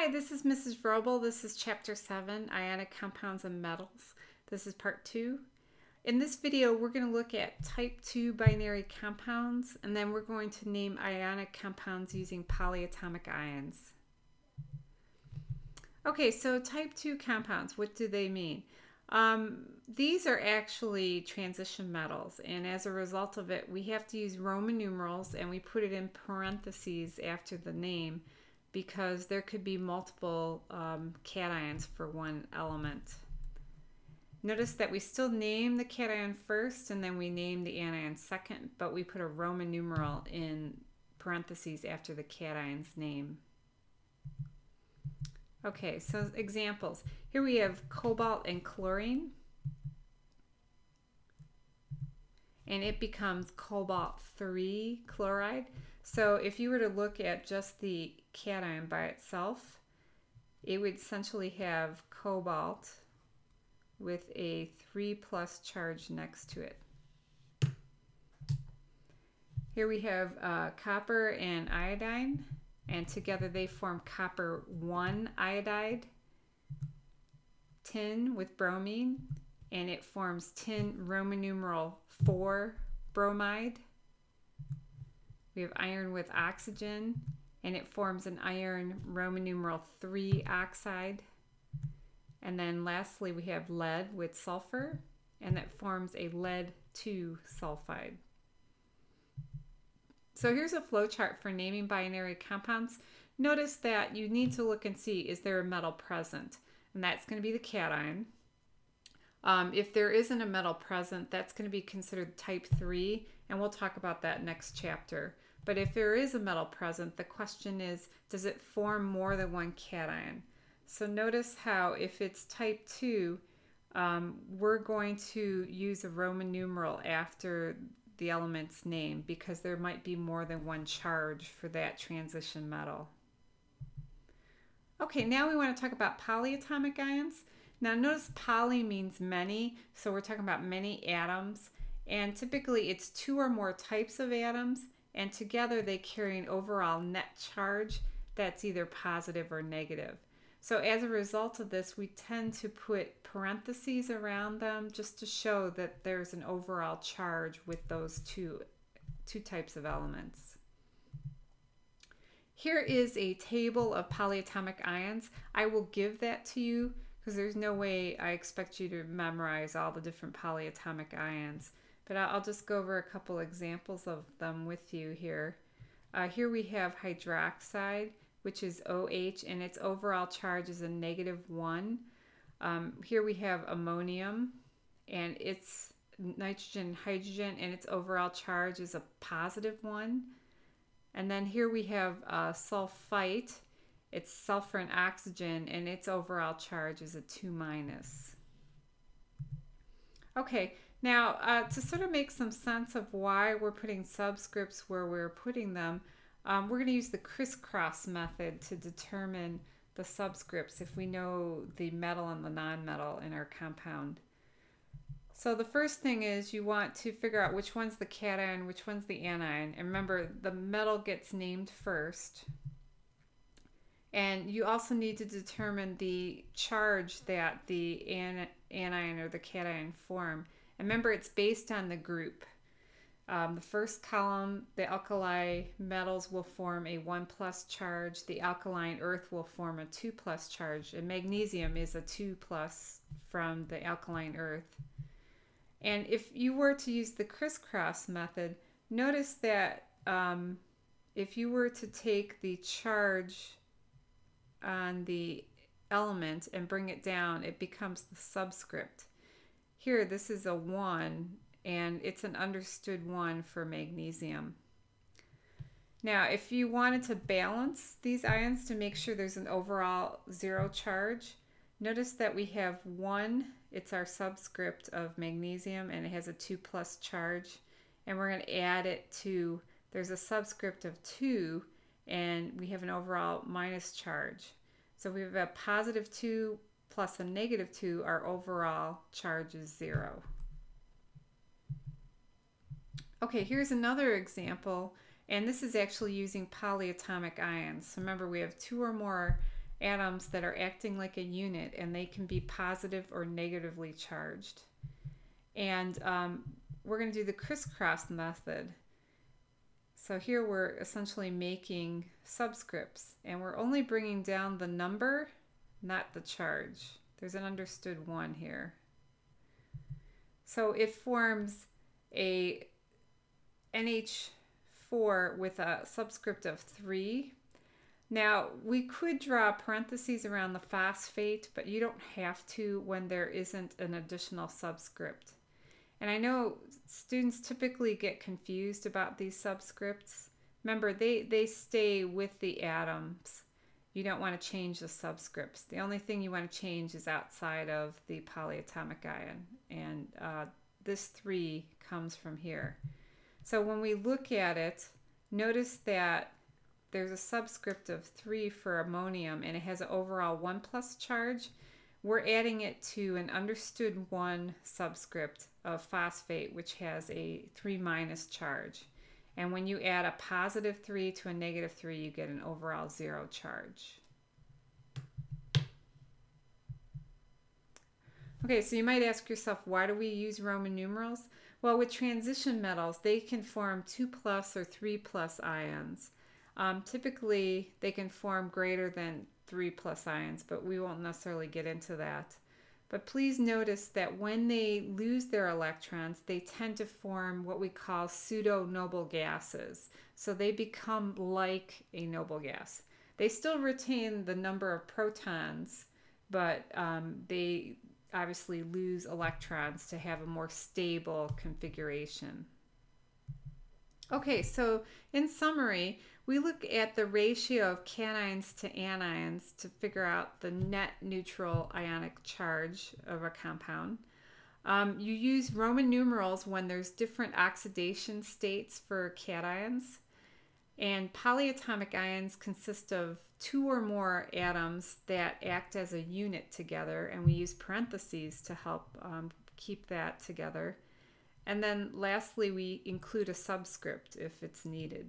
Hi, this is Mrs. Vrobel. This is Chapter 7, Ionic Compounds and Metals. This is Part 2. In this video, we're going to look at Type 2 binary compounds, and then we're going to name ionic compounds using polyatomic ions. Okay, so Type 2 compounds, what do they mean? Um, these are actually transition metals, and as a result of it, we have to use Roman numerals, and we put it in parentheses after the name because there could be multiple um, cations for one element. Notice that we still name the cation first and then we name the anion second, but we put a Roman numeral in parentheses after the cation's name. Okay, so examples. Here we have cobalt and chlorine. And it becomes cobalt 3 chloride. So if you were to look at just the cation by itself, it would essentially have cobalt with a 3 plus charge next to it. Here we have uh, copper and iodine, and together they form copper 1 iodide, tin with bromine, and it forms tin Roman numeral 4 bromide. We have iron with oxygen, and it forms an iron Roman numeral 3 oxide. And then lastly, we have lead with sulfur, and that forms a lead 2 sulfide. So here's a flowchart for naming binary compounds. Notice that you need to look and see, is there a metal present? And that's going to be the cation. Um, if there isn't a metal present, that's going to be considered type 3, and we'll talk about that next chapter. But if there is a metal present, the question is, does it form more than one cation? So notice how if it's type 2, um, we're going to use a Roman numeral after the element's name because there might be more than one charge for that transition metal. Okay, now we want to talk about polyatomic ions. Now notice poly means many, so we're talking about many atoms, and typically it's two or more types of atoms, and together they carry an overall net charge that's either positive or negative. So as a result of this, we tend to put parentheses around them just to show that there's an overall charge with those two, two types of elements. Here is a table of polyatomic ions. I will give that to you because there's no way I expect you to memorize all the different polyatomic ions. But I'll just go over a couple examples of them with you here. Uh, here we have hydroxide, which is OH, and its overall charge is a negative 1. Um, here we have ammonium, and its nitrogen, hydrogen, and its overall charge is a positive 1. And then here we have uh, sulfite. It's sulfur and oxygen, and its overall charge is a 2 minus. Okay, now, uh, to sort of make some sense of why we're putting subscripts where we're putting them, um, we're going to use the crisscross method to determine the subscripts if we know the metal and the nonmetal in our compound. So the first thing is you want to figure out which one's the cation, which one's the anion. And remember, the metal gets named first. And you also need to determine the charge that the anion or the cation form. And remember, it's based on the group. Um, the first column, the alkali metals will form a 1 plus charge. The alkaline earth will form a 2 plus charge. And magnesium is a 2 plus from the alkaline earth. And if you were to use the crisscross method, notice that um, if you were to take the charge on the element and bring it down, it becomes the subscript. Here, this is a 1, and it's an understood 1 for magnesium. Now, if you wanted to balance these ions to make sure there's an overall zero charge, notice that we have 1, it's our subscript of magnesium, and it has a 2 plus charge. And we're going to add it to, there's a subscript of 2, and we have an overall minus charge. So we have a positive 2 plus a negative 2, our overall charge is 0. Okay, here's another example, and this is actually using polyatomic ions. So remember, we have two or more atoms that are acting like a unit and they can be positive or negatively charged. And um, we're going to do the crisscross method. So here we're essentially making subscripts and we're only bringing down the number, not the charge. There's an understood one here. So it forms a NH4 with a subscript of 3. Now, we could draw parentheses around the phosphate, but you don't have to when there isn't an additional subscript. And I know students typically get confused about these subscripts. Remember, they, they stay with the atoms. You don't want to change the subscripts. The only thing you want to change is outside of the polyatomic ion. And uh, this 3 comes from here. So when we look at it, notice that there's a subscript of 3 for ammonium and it has an overall 1 plus charge. We're adding it to an understood 1 subscript of phosphate, which has a 3 minus charge. And when you add a positive 3 to a negative 3, you get an overall 0 charge. Okay, so you might ask yourself, why do we use Roman numerals? Well, with transition metals, they can form 2 plus or 3 plus ions. Um, typically, they can form greater than 3 plus ions, but we won't necessarily get into that. But please notice that when they lose their electrons, they tend to form what we call pseudo noble gases. So they become like a noble gas. They still retain the number of protons, but um, they obviously lose electrons to have a more stable configuration. Okay, so in summary, we look at the ratio of cations to anions to figure out the net neutral ionic charge of a compound. Um, you use Roman numerals when there's different oxidation states for cations. And polyatomic ions consist of two or more atoms that act as a unit together, and we use parentheses to help um, keep that together. And then lastly, we include a subscript if it's needed.